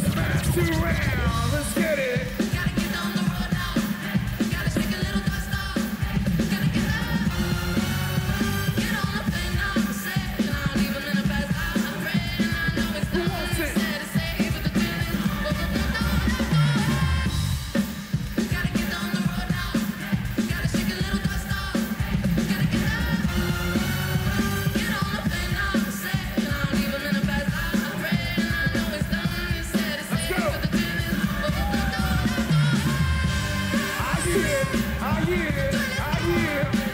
smash around. Let's get it. yeah, you? yeah, you? yeah.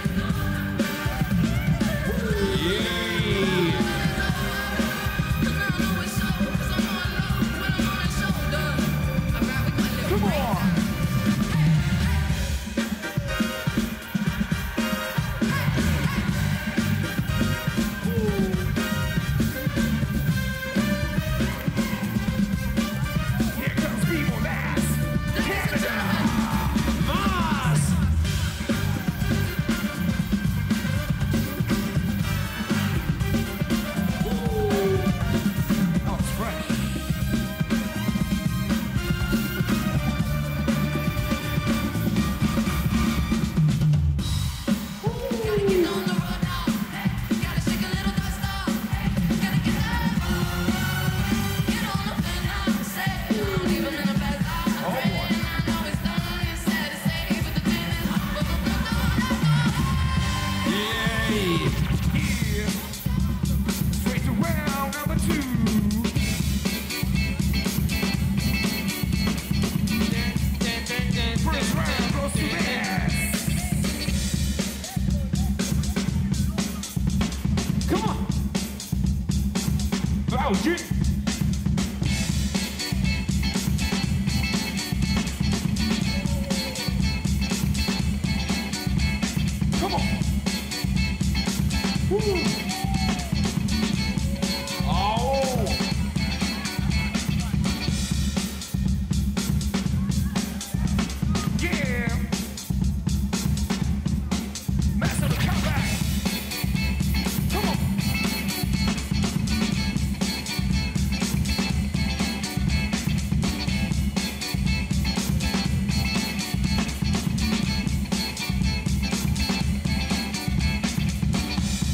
go, Come on. Woo.